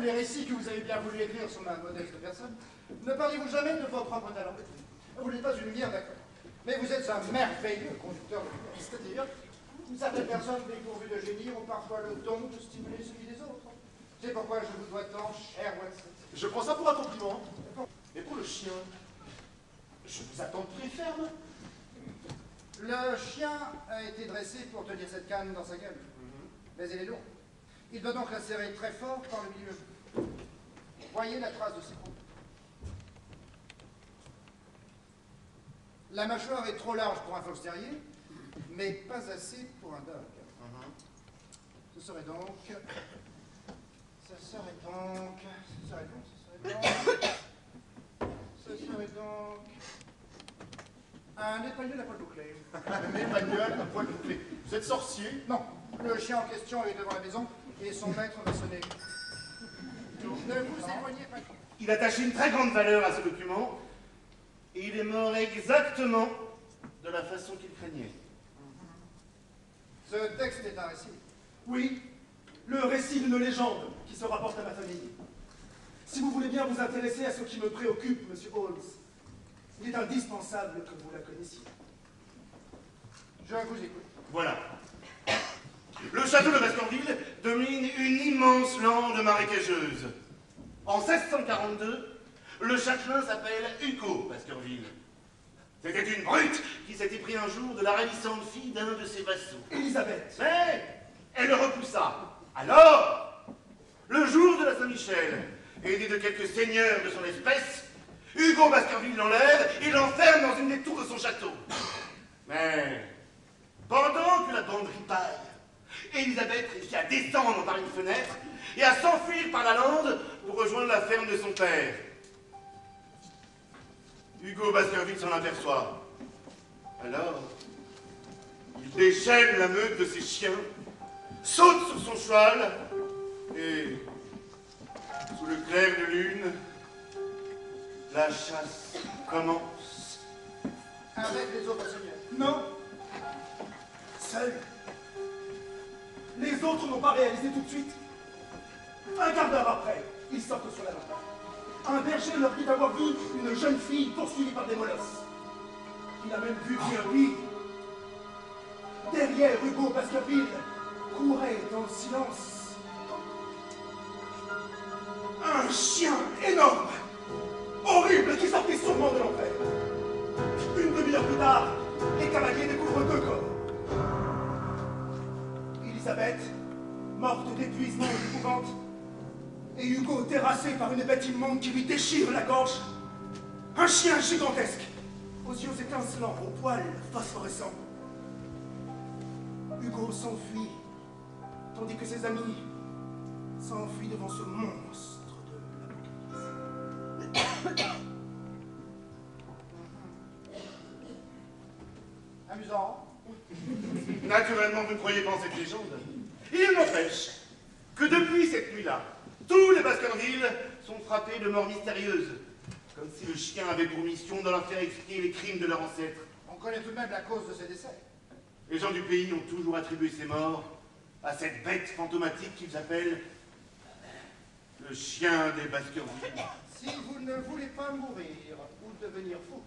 Les récits que vous avez bien voulu écrire sur ma modeste personne, ne parlez-vous jamais de vos propres talents Vous n'êtes pas une lumière, d'accord. Mais vous êtes un merveilleux conducteur de c'est-à-dire certaines personnes dépourvues de génie ont parfois le don de stimuler celui des autres. C'est pourquoi je vous dois tant, cher Watson. Je prends ça pour un compliment. Mais pour le chien, je vous attends très ferme. Le chien a été dressé pour tenir cette canne dans sa gueule. Mais elle est lourde. Il doit donc la serrer très fort par le milieu. Voyez la trace de ses crocs. La mâchoire est trop large pour un fox terrier, mais pas assez pour un dog. Ce serait donc. Ce serait donc. Ce serait donc. Ce serait donc. Ce serait donc. Un espagnol à poil bouclé. Un espagnol à poil bouclé. Vous êtes sorcier? Non. Le chien en question est devant la maison et son maître va sonner. Ne vous éloignez pas. Il attache une très grande valeur à ce document et il est mort exactement de la façon qu'il craignait. Ce texte est un récit. Oui, le récit d'une légende qui se rapporte à ma famille. Si vous voulez bien vous intéresser à ce qui me préoccupe, monsieur Holmes, il est indispensable que vous la connaissiez. Je vous écoute. Voilà. Le château de Baskerville domine une immense lande marécageuse. En 1642, le châtelain s'appelle Hugo Baskerville. C'était une brute qui s'était pris un jour de la ravissante fille d'un de ses vassaux. Elisabeth. Mais elle le repoussa. Alors, le jour de la Saint-Michel, aidé de quelques seigneurs de son espèce, Hugo Baskerville l'enlève et l'enferme dans une des tours de son château. Mais, pendant que la bande ripaille, Elisabeth réussit à descendre par une fenêtre et à s'enfuir par la lande pour rejoindre la ferme de son père. Hugo Baskerville s'en aperçoit. Alors, il déchaîne la meute de ses chiens, saute sur son cheval et, sous le clair de lune, la chasse commence. Avec les autres seigneurs. Non. Seul. Les autres n'ont pas réalisé tout de suite. Un quart d'heure après, ils sortent sur la route. Un berger leur dit avoir vu une jeune fille poursuivie par des molosses. Il a même vu bien lui. Derrière Hugo Baskerville courait dans le silence un chien énorme, horrible, qui sortait sûrement de l'enfer. Une demi-heure plus tard, les cavaliers découvrent deux corps. Elisabeth, morte d'épuisement et d'épouvante, et Hugo terrassé par une bête immonde qui lui déchire la gorge. Un chien gigantesque, aux yeux étincelants, aux poils phosphorescents. Hugo s'enfuit, tandis que ses amis s'enfuient devant ce monstre de l'apocalypse. Amusant. Naturellement, vous ne croyez pas en cette légende. Il n'empêche que depuis cette nuit-là, tous les Baskerville sont frappés de morts mystérieuses, comme si le chien avait pour mission de leur faire expier les crimes de leurs ancêtres. On connaît tout de même la cause de ces décès. Les gens du pays ont toujours attribué ces morts à cette bête fantomatique qu'ils appellent le chien des Baskerville. Si vous ne voulez pas mourir ou devenir fou,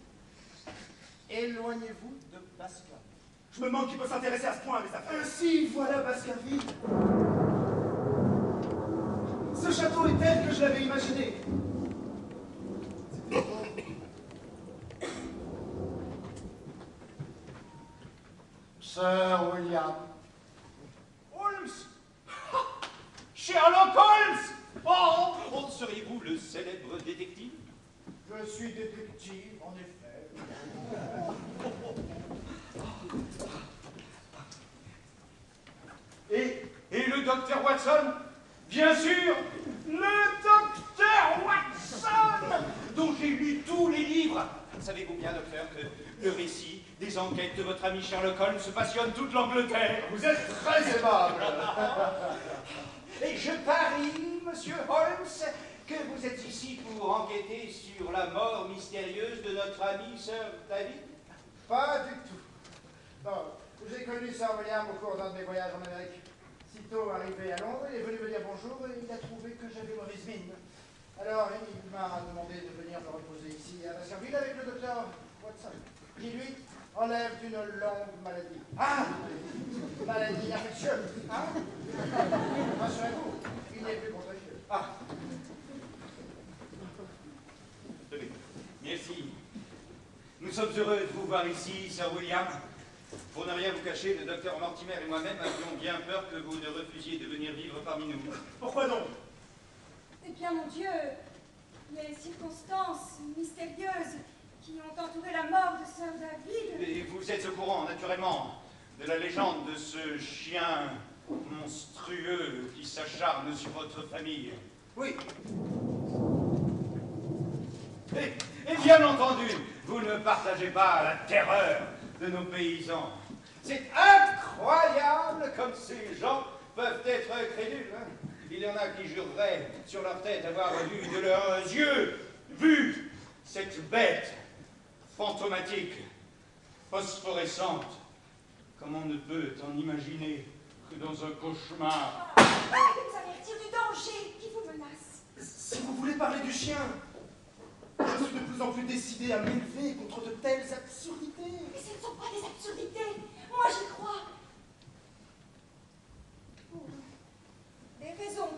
éloignez-vous de Baskerville. Je me demande qui peut s'intéresser à ce point à mes affaires. Ainsi, voilà Baskerville. Ce château est tel que je l'avais imaginé. Sir William. Holmes Sherlock Holmes Oh, oh seriez-vous le célèbre détective Je suis détective, en effet. Et, et le docteur Watson? Bien sûr, le docteur Watson dont j'ai lu tous les livres. Savez-vous bien, docteur, que le récit des enquêtes de votre ami Sherlock Holmes passionne toute l'Angleterre? Vous êtes très aimable. Et je parie, monsieur Holmes, que vous êtes ici pour enquêter sur la mort mystérieuse de notre ami Sir David? Pas du tout. Bon, j'ai connu Sir William au cours d'un de mes voyages en Amérique. Sitôt arrivé à Londres, il est venu me dire bonjour et il a trouvé que j'avais mauvaise mine. Alors, il m'a demandé de venir me reposer ici à Baskerville avec le docteur Watson, qui lui enlève d'une longue maladie. Ah Maladie infectieuse, hein? Rassurez-vous, il n'est plus contagieux. Ah. Nous sommes heureux de vous voir ici, Sir William. Pour ne rien vous cacher, le docteur Mortimer et moi-même avions bien peur que vous ne refusiez de venir vivre parmi nous. Pourquoi donc? Eh bien, mon Dieu, les circonstances mystérieuses qui ont entouré la mort de Sir David. Et vous êtes au courant, naturellement, de la légende de ce chien monstrueux qui s'acharne sur votre famille. Oui, Et, et bien entendu, vous ne partagez pas la terreur de nos paysans. C'est incroyable comme ces gens peuvent être crédules. hein. Il y en a qui jureraient sur leur tête avoir vu de leurs yeux, vu cette bête fantomatique, phosphorescente, comme on ne peut en imaginer que dans un cauchemar. De nous avertir du danger qui vous menace? Si vous voulez parler du chien, je suis de plus en plus décidé à m'élever contre de telles absurdités. Mais ce ne sont pas des absurdités. Moi, j'y crois. Pour des raisons